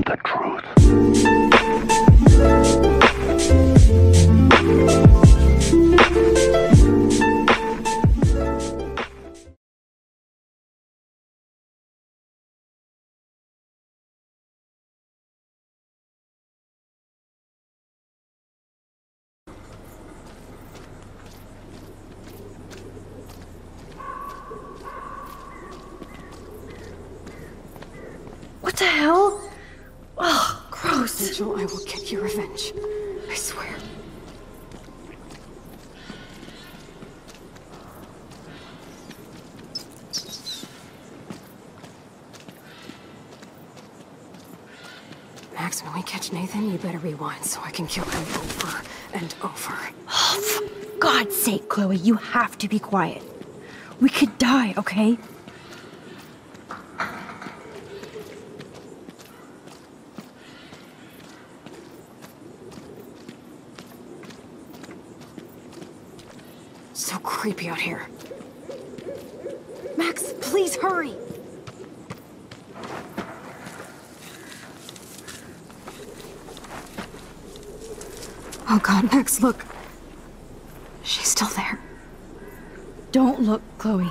the truth. Can kill him over and over. Oh, for God's sake, Chloe, you have to be quiet. We could die, okay? So creepy out here. Max, please hurry! Oh god, Max, look. She's still there. Don't look, Chloe.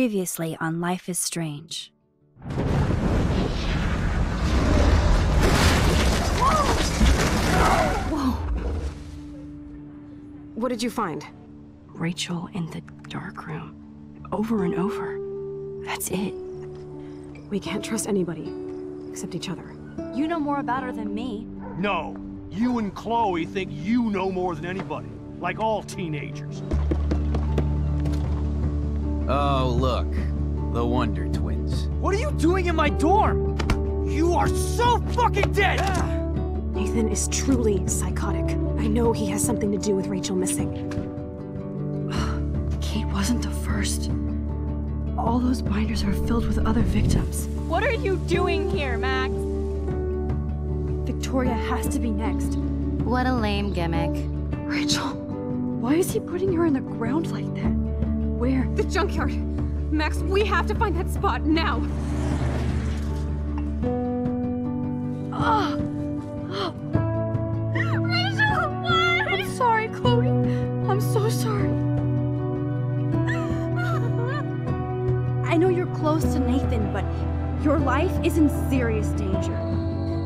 Previously on Life is Strange. Whoa! What did you find? Rachel in the dark room. Over and over. That's it. We can't trust anybody except each other. You know more about her than me. No, you and Chloe think you know more than anybody, like all teenagers. Oh, look. The Wonder Twins. What are you doing in my dorm? You are so fucking dead! Nathan is truly psychotic. I know he has something to do with Rachel missing. Kate wasn't the first. All those binders are filled with other victims. What are you doing here, Max? Victoria has to be next. What a lame gimmick. Rachel, why is he putting her in the ground like that? Where? The junkyard! Max, we have to find that spot now! Ah! Rachel, what? I'm sorry, Chloe. I'm so sorry. I know you're close to Nathan, but your life is in serious danger.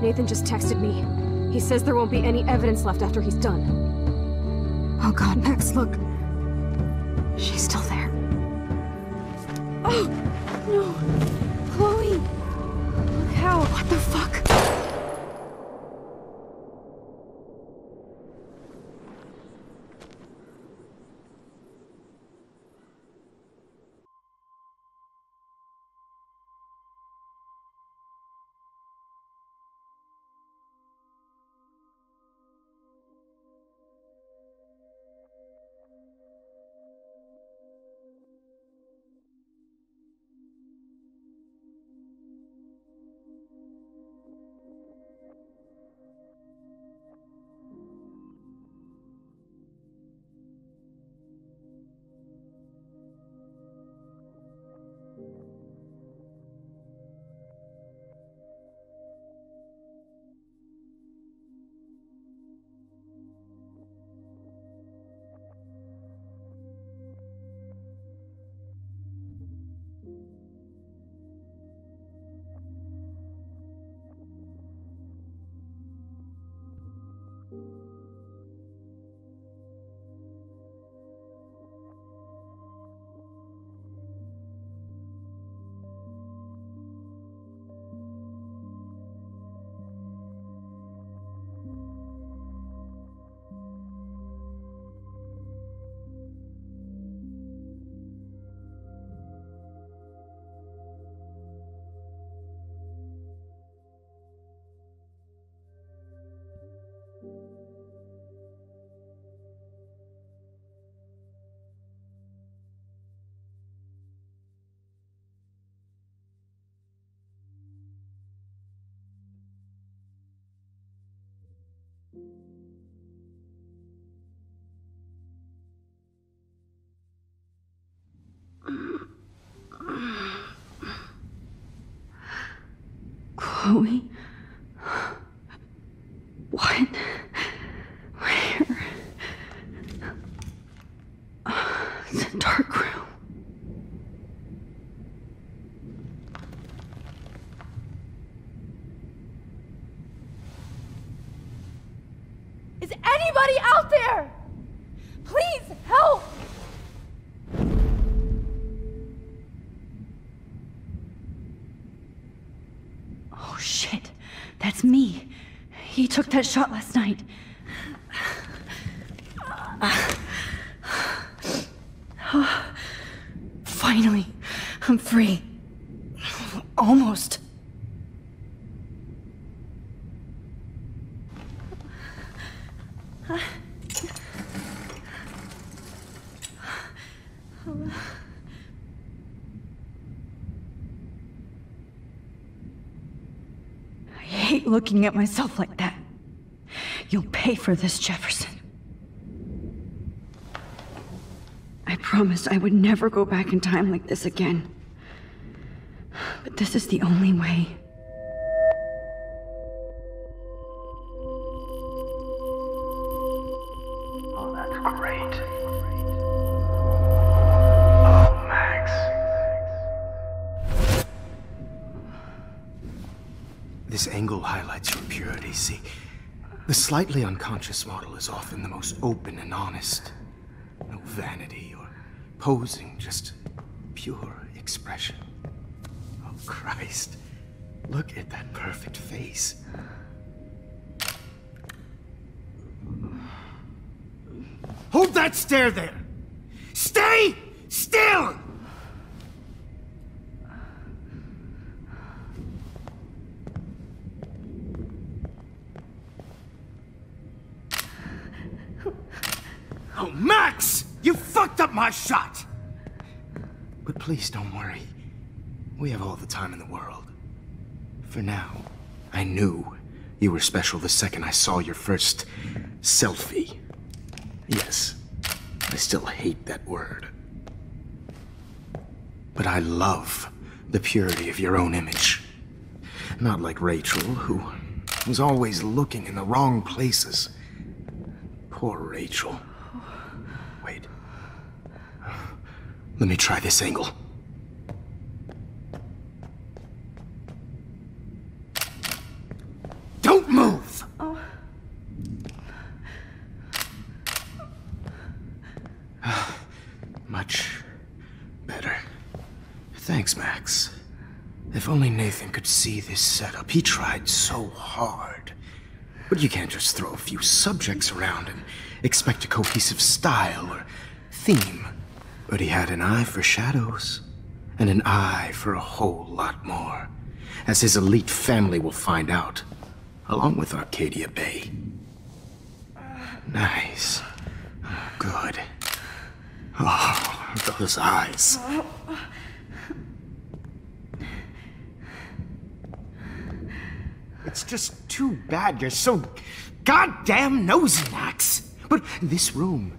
Nathan just texted me. He says there won't be any evidence left after he's done. Oh god, Max, look. She's still The fuck? Chloe? That shot last night. Finally, I'm free. Almost. I hate looking at myself like that. You'll pay for this, Jefferson. I promised I would never go back in time like this again. But this is the only way. Slightly unconscious model is often the most open and honest. No vanity or posing, just pure expression. Oh, Christ. Look at that perfect face. Hold that stare there! Stay still! Oh, Max! You fucked up my shot! But please don't worry. We have all the time in the world. For now, I knew you were special the second I saw your first selfie. Yes, I still hate that word. But I love the purity of your own image. Not like Rachel, who was always looking in the wrong places. Poor Rachel. Wait. Let me try this angle. Don't move! Oh. Much better. Thanks, Max. If only Nathan could see this setup. He tried so hard. But you can't just throw a few subjects around and expect a cohesive style or theme. But he had an eye for shadows, and an eye for a whole lot more, as his elite family will find out, along with Arcadia Bay. Nice. Good. Oh, those eyes. It's just too bad you're so goddamn nosy, Max. But this room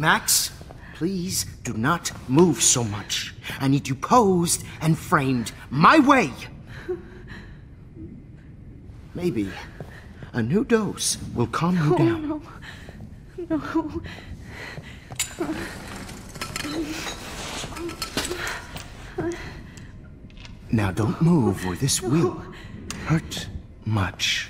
Max, please do not move so much. I need you posed and framed my way. Maybe a new dose will calm you down. No. Now don't move or this will hurt much.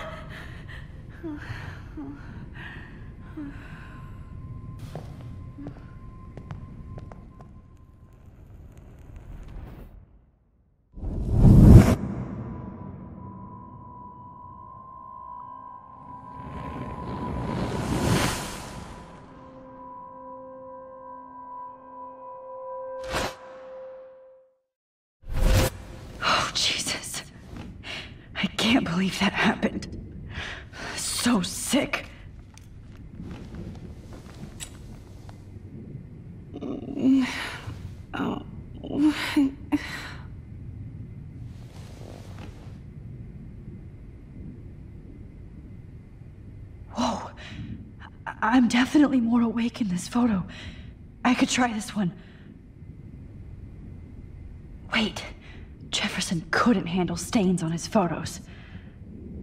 Oh, Jesus. I can't believe that happened. So sick. Oh. Whoa. I- I'm definitely more awake in this photo. I could try this one. Wait. Jefferson couldn't handle stains on his photos.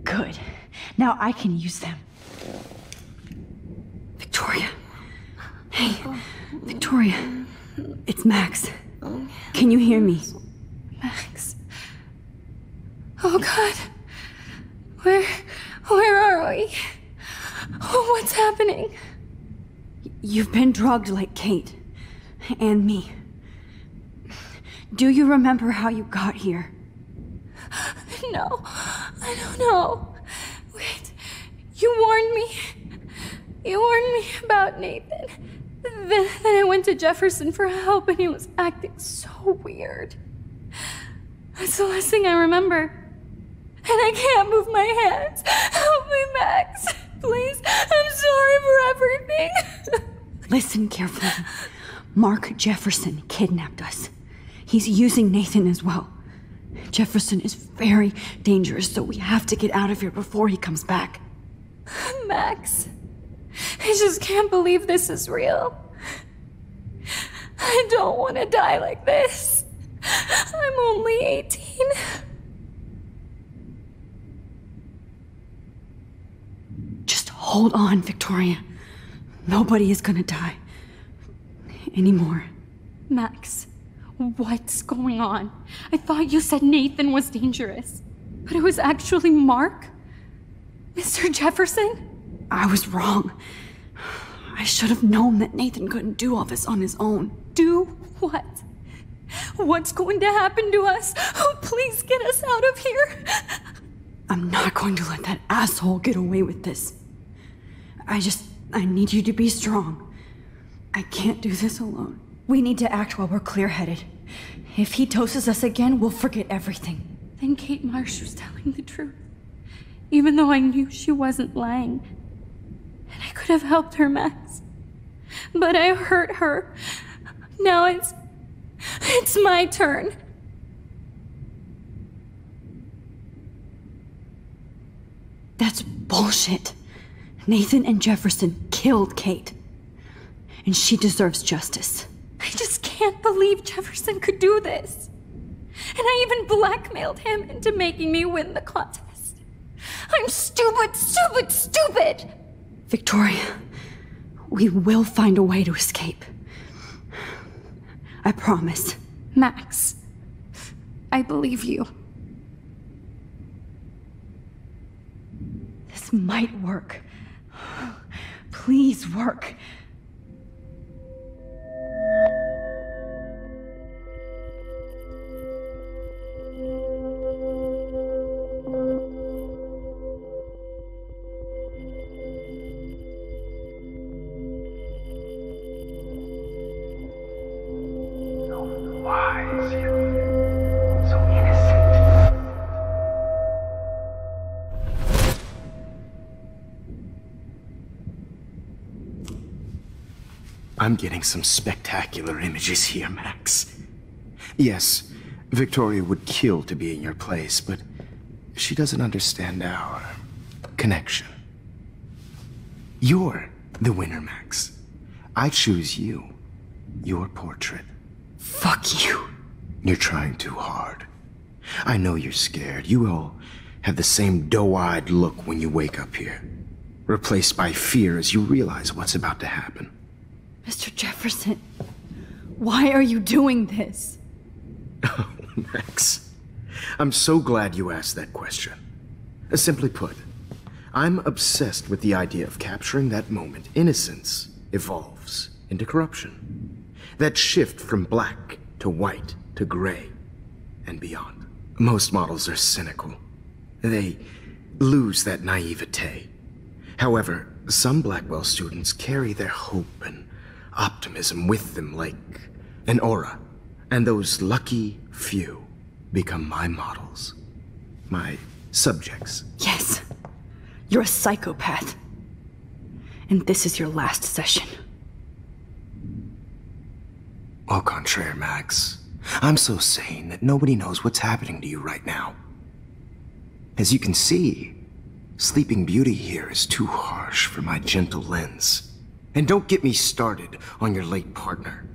Good. Now I can use them. Victoria. Hey, Victoria. It's Max. Can you hear me? Max. Oh god. Where where are we? Oh, what's happening? You've been drugged like Kate. And me. Do you remember how you got here? No. I don't know. Wait. You warned me. You warned me about Nathan. Then, then I went to Jefferson for help and he was acting so weird. That's the last thing I remember. And I can't move my hands. Help me, Max. Please. I'm sorry for everything. Listen carefully. Mark Jefferson kidnapped us. He's using Nathan as well. Jefferson is very dangerous, so we have to get out of here before he comes back. Max. I just can't believe this is real. I don't want to die like this. I'm only 18. Just hold on, Victoria. Nobody is gonna die. Anymore. Max, what's going on? I thought you said Nathan was dangerous, but it was actually Mark? Mr. Jefferson? I was wrong. I should have known that Nathan couldn't do all this on his own. Do what? What's going to happen to us? Oh, please get us out of here. I'm not going to let that asshole get away with this. I just. I need you to be strong. I can't do this alone. We need to act while we're clear headed. If he doses us again, we'll forget everything. Then Kate Marsh was telling the truth. Even though I knew she wasn't lying. And I could have helped her, Max. But I hurt her. Now it's. It's my turn. That's bullshit. Nathan and Jefferson killed Kate. And she deserves justice. I just can't believe Jefferson could do this. And I even blackmailed him into making me win the contest. I'm stupid, stupid, stupid! Victoria, we will find a way to escape. I promise. Max, I believe you. This might work. Please work. I'm getting some spectacular images here, Max. Yes, Victoria would kill to be in your place, but she doesn't understand our connection. You're the winner, Max. I choose you. Your portrait. Fuck you. You're trying too hard. I know you're scared. You all have the same doe-eyed look when you wake up here. Replaced by fear as you realize what's about to happen. Mr. Jefferson, why are you doing this? Oh, Max, I'm so glad you asked that question. Uh, Simply put, I'm obsessed with the idea of capturing that moment innocence evolves into corruption. That shift from black to white to gray and beyond. Most models are cynical. They lose that naivete. However, some Blackwell students carry their hope and optimism with them like an aura. And those lucky few become my models, my subjects. Yes, you're a psychopath. And this is your last session. Au contraire, Max. I'm so sane that nobody knows what's happening to you right now. As you can see, Sleeping Beauty here is too harsh for my gentle lens. And don't get me started on your late partner.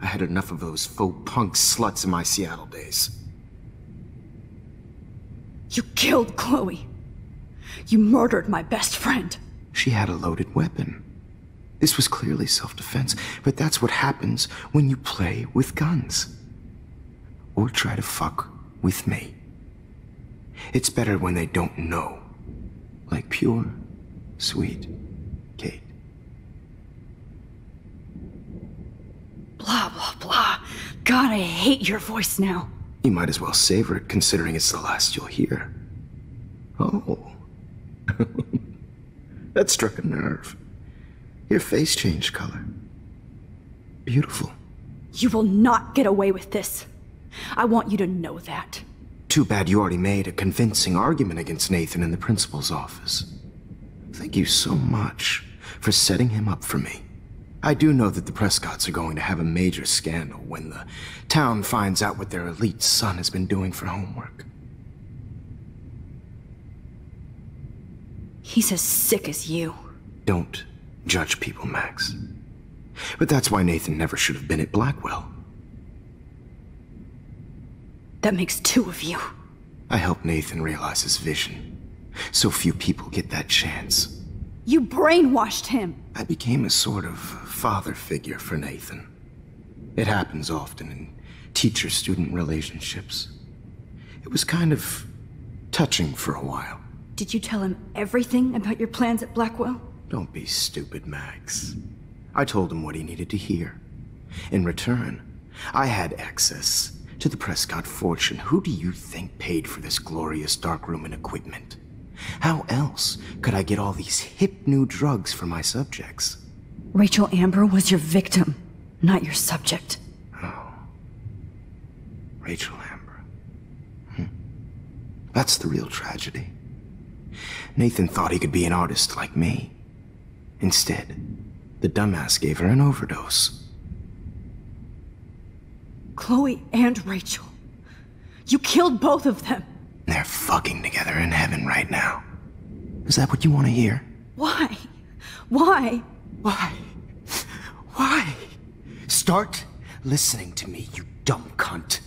I had enough of those faux punk sluts in my Seattle days. You killed Chloe. You murdered my best friend. She had a loaded weapon. This was clearly self-defense, but that's what happens when you play with guns. Or try to fuck with me. It's better when they don't know. Like pure, sweet Kate. Blah, blah, blah. God, I hate your voice now. You might as well savor it, considering it's the last you'll hear. Oh. that struck a nerve. Your face changed color. Beautiful. You will not get away with this. I want you to know that. Too bad you already made a convincing argument against Nathan in the principal's office. Thank you so much for setting him up for me. I do know that the Prescotts are going to have a major scandal when the town finds out what their elite son has been doing for homework. He's as sick as you. Don't judge people, Max. But that's why Nathan never should have been at Blackwell. That makes two of you. I helped Nathan realize his vision. So few people get that chance. You brainwashed him. I became a sort of father figure for Nathan. It happens often in teacher-student relationships. It was kind of touching for a while. Did you tell him everything about your plans at Blackwell? Don't be stupid, Max. I told him what he needed to hear. In return, I had access to the Prescott fortune. Who do you think paid for this glorious darkroom and equipment? How else could I get all these hip new drugs for my subjects? Rachel Amber was your victim, not your subject. Oh. Rachel Amber. Hmm. That's the real tragedy. Nathan thought he could be an artist like me. Instead, the dumbass gave her an overdose. Chloe and Rachel. You killed both of them. They're fucking together in heaven right now. Is that what you want to hear? Why? Why? Why? Why? Start listening to me, you dumb cunt.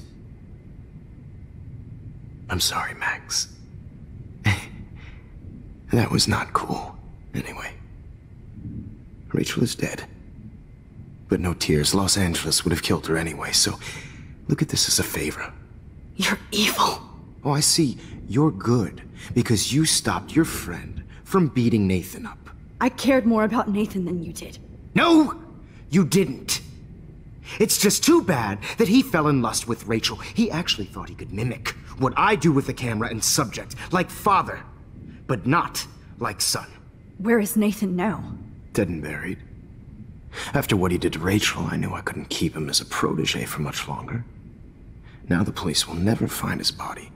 I'm sorry, Max. That was not cool. Anyway, Rachel is dead. But no tears. Los Angeles would have killed her anyway, so look at this as a favor. You're evil. Oh, I see. You're good because you stopped your friend from beating Nathan up. I cared more about Nathan than you did. No, you didn't. It's just too bad that he fell in lust with Rachel. He actually thought he could mimic what I do with the camera and subject, like father, but not like son. Where is Nathan now? Dead and buried. After what he did to Rachel, I knew I couldn't keep him as a protege for much longer. Now the police will never find his body.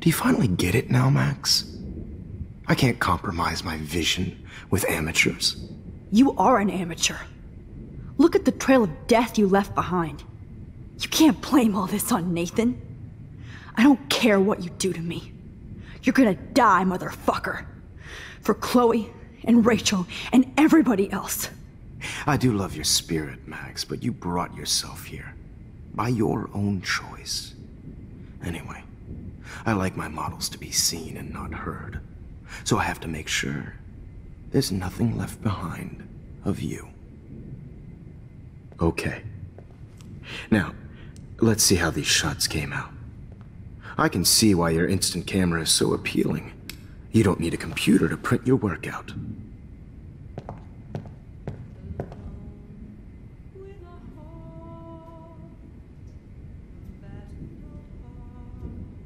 Do you finally get it now, Max? I can't compromise my vision with amateurs. You are an amateur. Look at the trail of death you left behind. You can't blame all this on Nathan. I don't care what you do to me. You're gonna die, motherfucker. For Chloe and Rachel and everybody else. I do love your spirit, Max, but you brought yourself here. By your own choice. Anyway, I like my models to be seen and not heard. So I have to make sure there's nothing left behind of you. Okay. Now, let's see how these shots came out. I can see why your instant camera is so appealing. You don't need a computer to print your work out.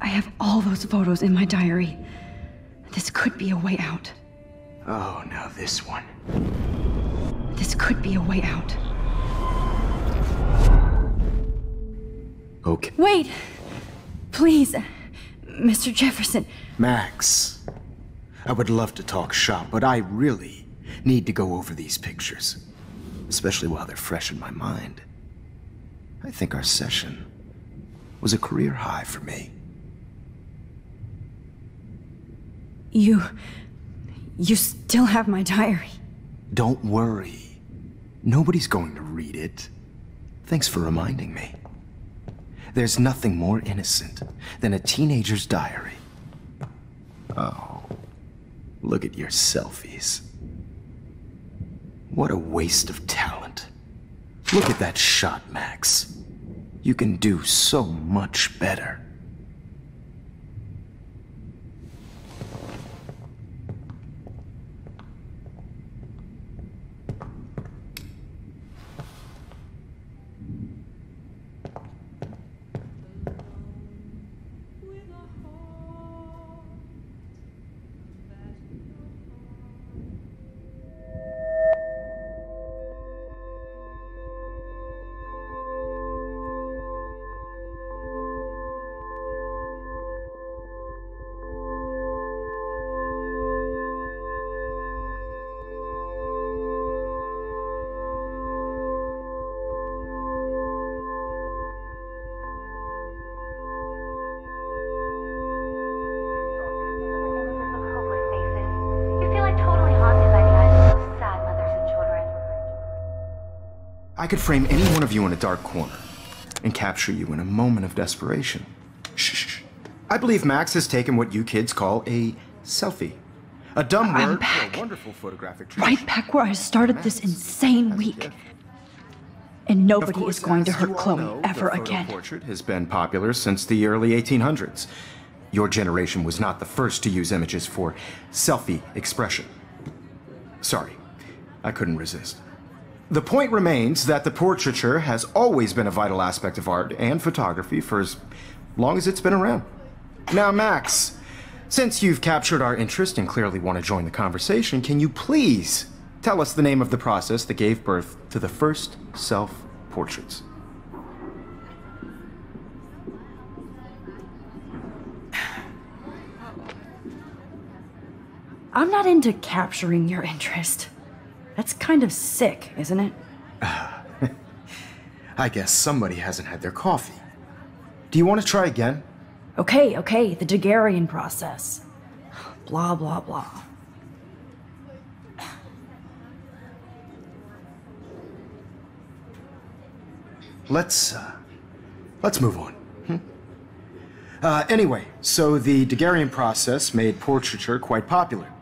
I have all those photos in my diary. This could be a way out. Oh, now this one. This could be a way out. Okay. Wait! Please, Mr. Jefferson. Max, I would love to talk shop, but I really need to go over these pictures. Especially while they're fresh in my mind. I think our session was a career high for me. You. You still have my diary. Don't worry. Nobody's going to read it. Thanks for reminding me. There's nothing more innocent than a teenager's diary. Oh, look at your selfies. What a waste of talent. Look at that shot, Max. You can do so much better. I could frame any one of you in a dark corner and capture you in a moment of desperation. Shh. shh. I believe Max has taken what you kids call a selfie. A dumb I'm word back. for a wonderful photographic tradition. Right back where I started this insane week. And nobody course, is going to hurt Chloe know, ever again. portrait has been popular since the early 1800s. Your generation was not the first to use images for selfie expression. Sorry, I couldn't resist. The point remains that the portraiture has always been a vital aspect of art and photography for as long as it's been around. Now, Max, since you've captured our interest and clearly want to join the conversation, can you please tell us the name of the process that gave birth to the first self portraits? I'm not into capturing your interest. That's kind of sick, isn't it? I guess somebody hasn't had their coffee. Do you want to try again? Okay, okay, the Daguerrean process. Blah, blah, blah. Let's, uh, let's move on. hmm? Uh, anyway, so the Daguerrean process made portraiture quite popular.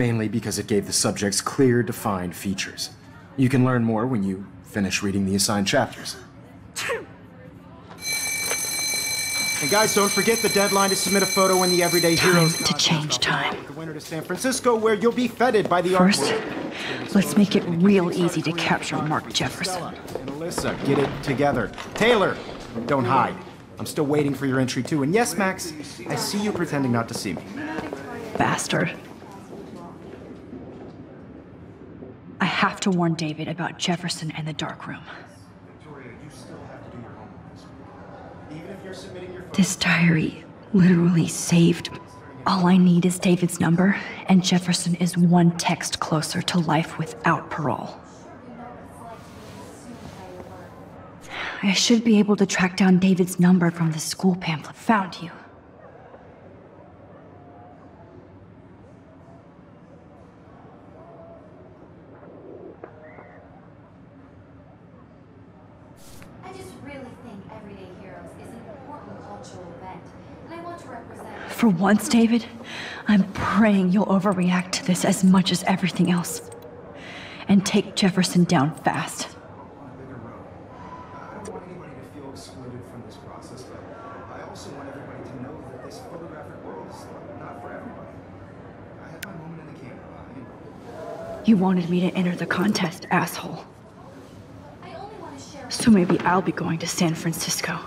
Mainly because it gave the subjects clear, defined features. You can learn more when you finish reading the assigned chapters. And guys, don't forget the deadline to submit a photo in the Everyday Heroes to change time. The winner to San Francisco, where you'll be feted by the First, artwork. let's make it real easy to capture Mark Jefferson. And Alyssa, get it together. Taylor, don't hide. I'm still waiting for your entry too. And yes, Max, I see you pretending not to see me. Bastard. Have to warn David about Jefferson and the dark room. This diary literally saved. Me. All I need is David's number, and Jefferson is one text closer to life without parole. I should be able to track down David's number from the school pamphlet. Found you. I just really think Everyday Heroes is an important cultural event, and I want to represent. For once, David, I'm praying you'll overreact to this as much as everything else. And take Jefferson down fast. You wanted me to enter the contest, asshole. So maybe I'll be going to San Francisco.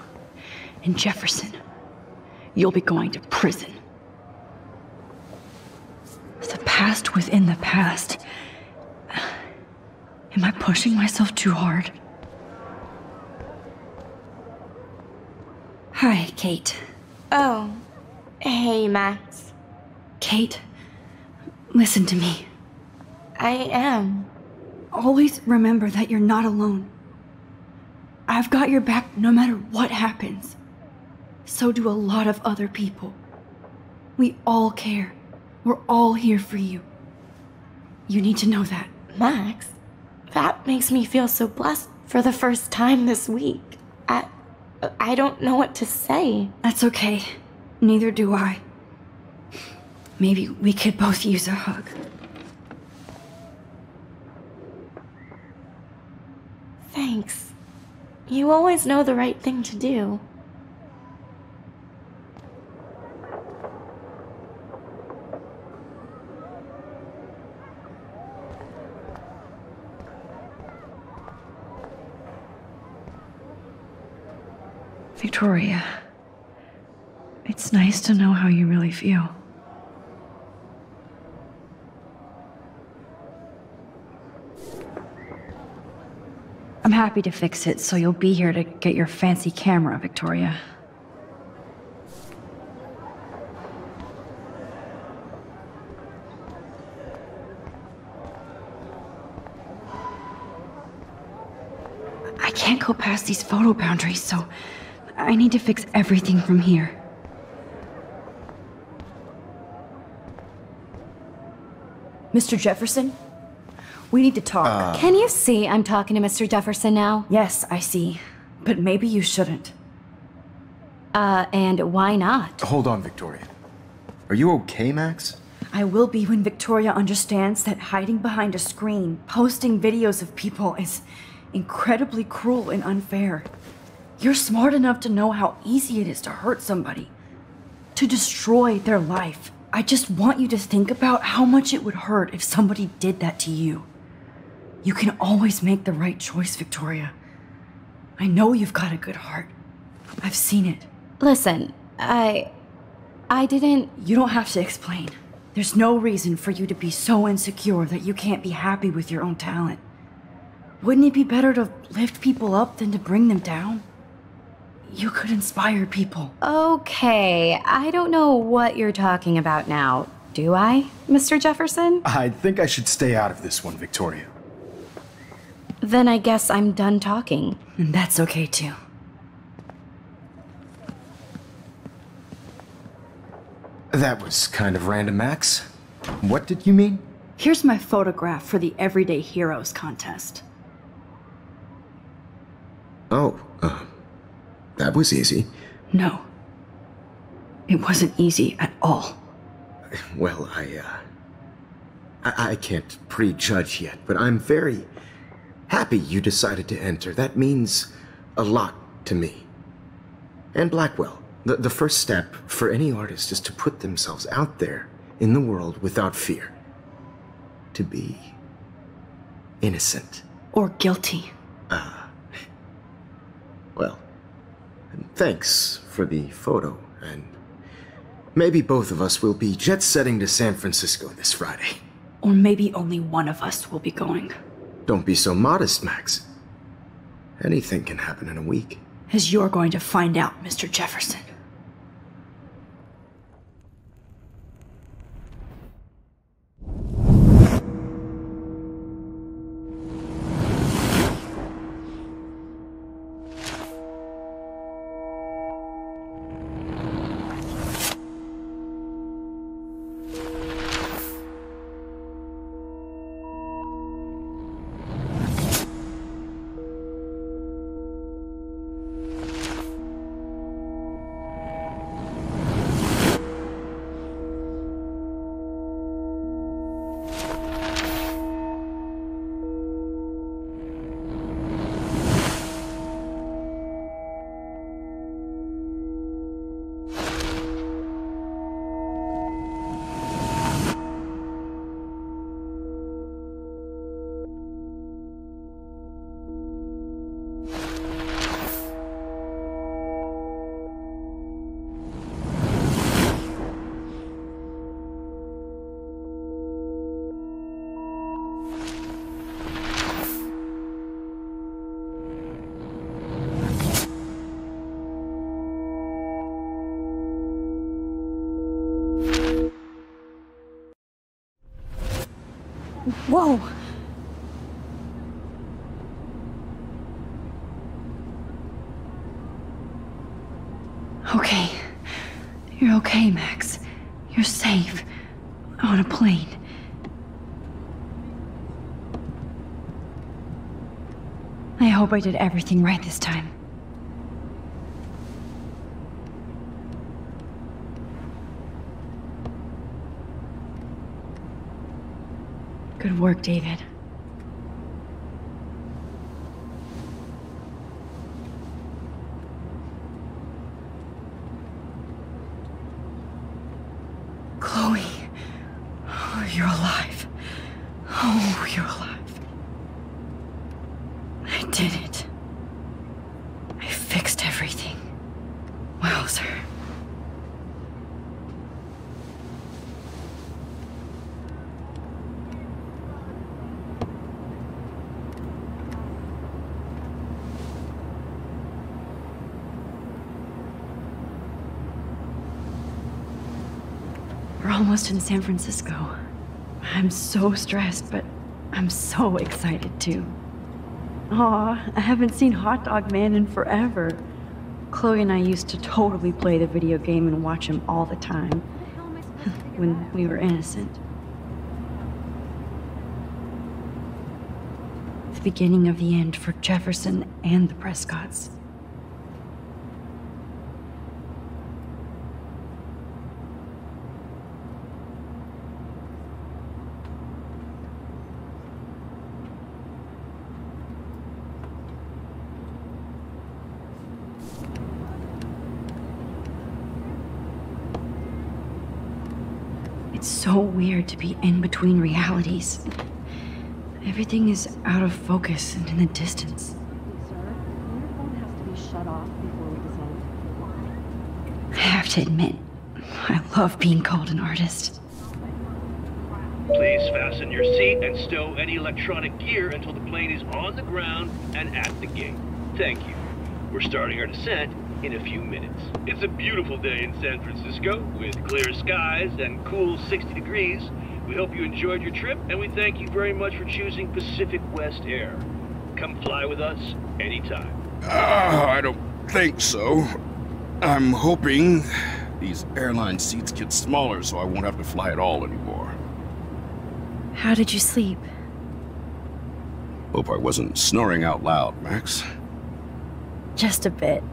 And Jefferson, you'll be going to prison. The past within the past. Am I pushing myself too hard? Hi, Kate. Oh. Hey, Max. Kate, listen to me. I am. Always remember that you're not alone. I've got your back no matter what happens. So do a lot of other people. We all care. We're all here for you. You need to know that. Max, that makes me feel so blessed for the first time this week. I I don't know what to say. That's okay. Neither do I. Maybe we could both use a hug. Thanks. You always know the right thing to do. Victoria, it's nice to know how you really feel. I'm happy to fix it, so you'll be here to get your fancy camera, Victoria. I can't go past these photo boundaries, so I need to fix everything from here. Mr. Jefferson? We need to talk. Can you see I'm talking to Mr. Jefferson now? yes, I see. But maybe you shouldn't. Uh, and why not? Hold on, Victoria. Are you okay, Max? I will be when Victoria understands that hiding behind a screen, posting videos of people is incredibly cruel and unfair. You're smart enough to know how easy it is to hurt somebody, to destroy their life. I just want you to think about how much it would hurt if somebody did that to you. You can always make the right choice, Victoria. I know you've got a good heart. I've seen it. Listen, I. I didn't. You don't have to explain. There's no reason for you to be so insecure that you can't be happy with your own talent. Wouldn't it be better to lift people up than to bring them down? You could inspire people. Okay, I don't know what you're talking about now. Do I, Mr. Jefferson? I think I should stay out of this one, Victoria. Then I guess I'm done talking. And that's okay too. That was kind of random, Max. What did you mean? Here's my photograph for the Everyday Heroes contest. Oh, uh, that was easy. No. It wasn't easy at all. Well, I, uh. I, I can't prejudge yet, but I'm very happy you decided to enter. That means a lot to me. And Blackwell. The, the first step for any artist is to put themselves out there in the world without fear. To be innocent. Or guilty. Ah. Well, thanks for the photo, and maybe both of us will be jet setting to San Francisco this Friday. Or maybe only one of us will be going. Don't be so modest, Max. Anything can happen in a week. As you're going to find out, Mr. Jefferson. Whoa! Okay. You're okay, Max. You're safe. On a plane. I hope I did everything right this time. Good work, David. Chloe. Oh, you're alive. Oh, you're alive. I did it. I fixed everything. Wowzer. We're almost in San Francisco. I'm so stressed, but I'm so excited too. Aw, I haven't seen Hawt Dawg Man in forever. Chloe and I used to totally play the video game and watch him all the time when we were innocent. The beginning of the end for Jefferson and the Prescotts. It's so weird to be in between realities. Everything is out of focus and in the distance. I have to admit, I love being called an artist. Please fasten your seat and stow any electronic gear until the plane is on the ground and at the gate. Thank you. We're starting our descent in a few minutes. It's a beautiful day in San Francisco with clear skies and cool 60 degrees. We hope you enjoyed your trip and we thank you very much for choosing Pacific West Air. Come fly with us anytime. Ah, I don't think so. I'm hoping these airline seats get smaller so I won't have to fly at all anymore. How did you sleep? Hope I wasn't snoring out loud, Max. Just a bit.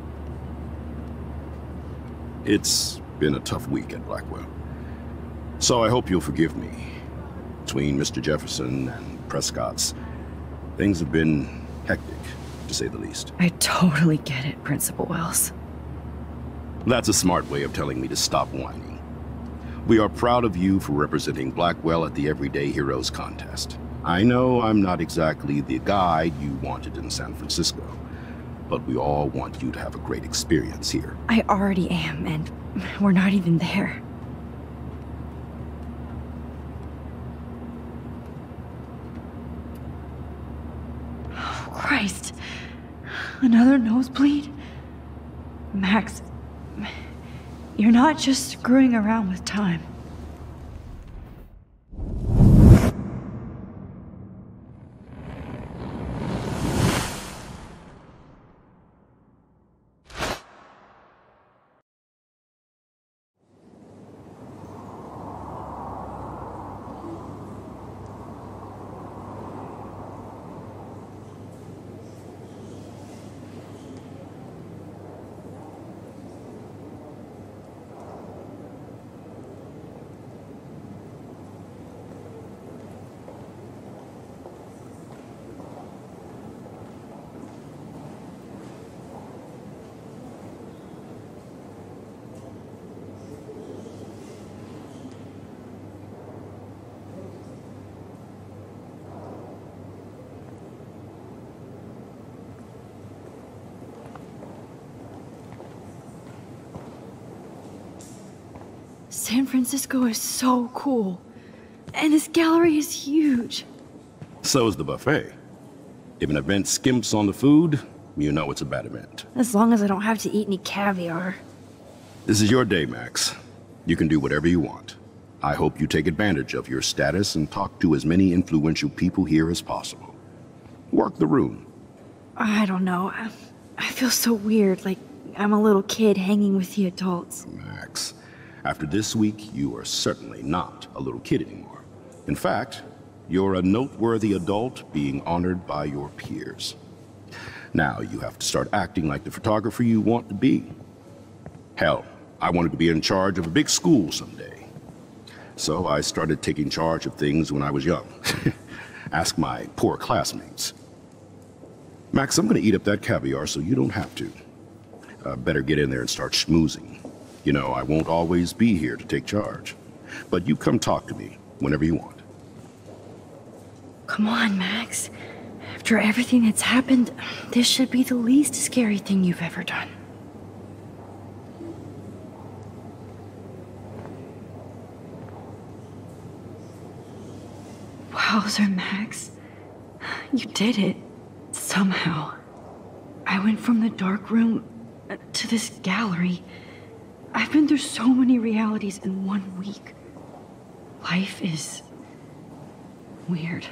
It's been a tough week at Blackwell. So I hope you'll forgive me. between Mr. Jefferson and Prescott's. Things have been hectic, to say the least. I totally get it, Principal Wells. That's a smart way of telling me to stop whining. We are proud of you for representing Blackwell at the Everyday Heroes contest. I know I'm not exactly the guide you wanted in San Francisco, but we all want you to have a great experience here. I already am, and we're not even there. Oh, Christ. Another nosebleed? Max, you're not just screwing around with time. San Francisco is so cool. And this gallery is huge. So is the buffet. If an event skimps on the food, you know it's a bad event. As long as I don't have to eat any caviar. This is your day, Max. You can do whatever you want. I hope you take advantage of your status and talk to as many influential people here as possible. Work the room. I don't know. I, I feel so weird, like I'm a little kid hanging with the adults. Max, after this week, you are certainly not a little kid anymore. In fact, you're a noteworthy adult being honored by your peers. Now you have to start acting like the photographer you want to be. Hell, I wanted to be in charge of a big school someday. So I started taking charge of things when I was young. Ask my poor classmates. Max, I'm gonna eat up that caviar so you don't have to. Uh, better get in there and start schmoozing. You know, I won't always be here to take charge. But you come talk to me whenever you want. Come on, Max. After everything that's happened, this should be the least scary thing you've ever done. Wowzer, Max. You did it. Somehow. I went from the dark room to this gallery. I've been through so many realities in one week. Life is weird.